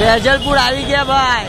વેજલપુર આવી ગયા ભાઈ.